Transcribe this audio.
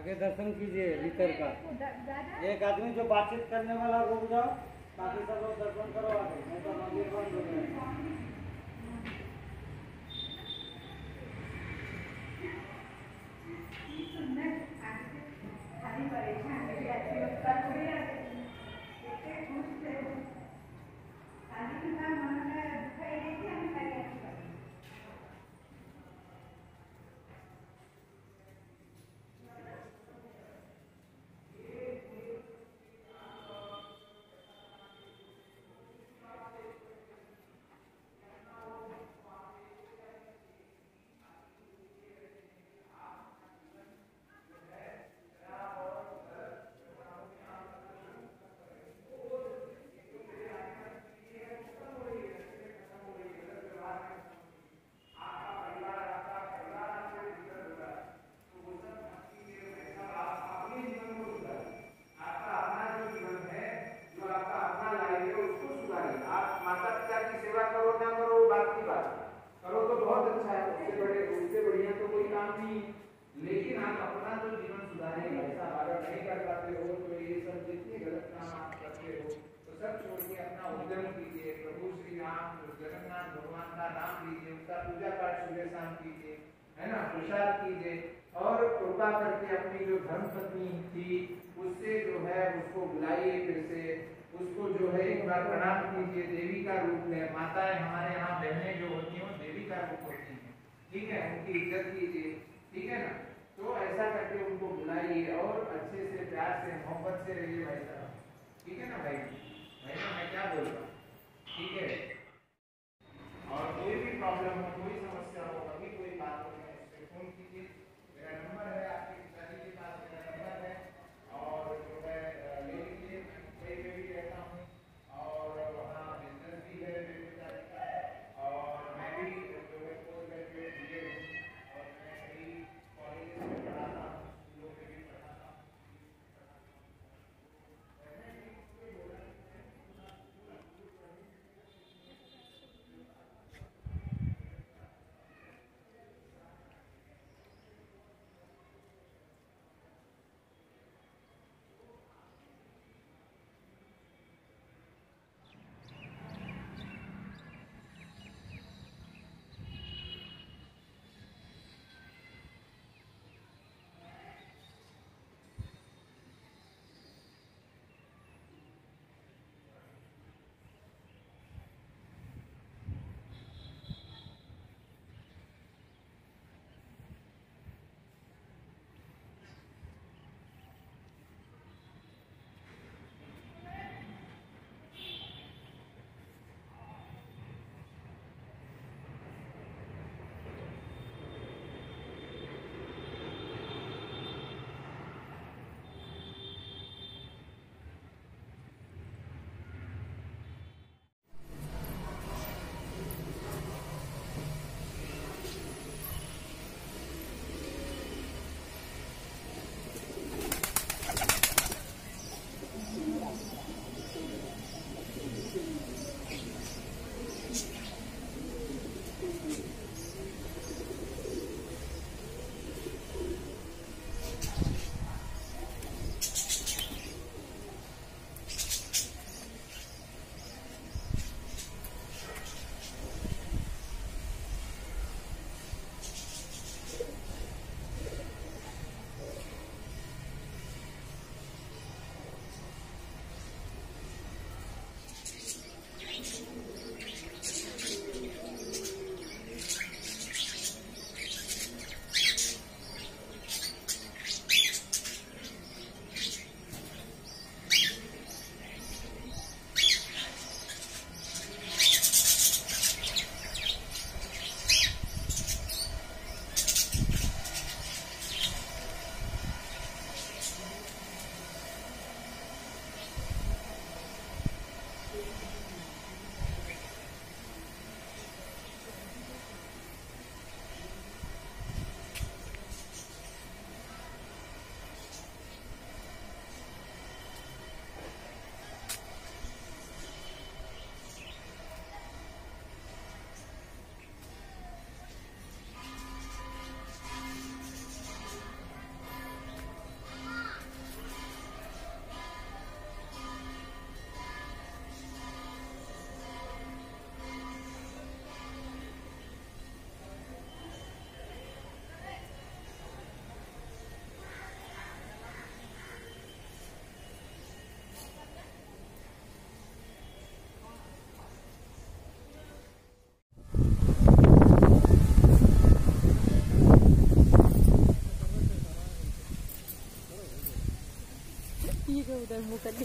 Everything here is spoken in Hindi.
आगे दर्शन कीजिए भीतर का। एक आदमी जो बातचीत करने वाला रुक जाओ बाकी सब लोग दर्शन करो आगे, नहीं तो मंदिर बंद हो आपका अपना जो जीवन है जो आपका अपना लाइफ है उसको सुधारिए आप माता पिता की सेवा करो, ना करो बात की बात। करो तो बहुत अच्छा है, उससे बड़े, उससे बढ़िया तो कोई काम नहीं। लेकिन आप अपना जो जीवन सुधारेंगे ऐसा अगर नहीं कर पाते हो तो ये सब जितने गलत काम आप करते हो तो सब छोड़ के अपना उद्यम कीजिए, प्रभु श्री राम, जगन्नाथ भगवान का नाम लीजिए, उसका पूजा पाठ सुबह शाम कीजिए, है ना? प्रसाद कीजिए, और कृपा करके अपनी जो धर्म पत्नी थी, उससे जो है, उसको बुलाइए फिर से। उसको जो है, एक बार प्रणाम का रूप है माताएँ हमारे यहाँ बहनें जो होती हैं, वो देवी का रूप होती हैं। ठीक है, उनकी इज़्ज़त कीजिए, ठीक है ना? तो ऐसा करके उनको बुलाइए और अच्छे से, प्यार से, मोहब्बत से रहिए भाई साहब। ठीक है ना भाई? भाई ना मैं क्या बोल रहा हूँ? ठीक है? กันดิ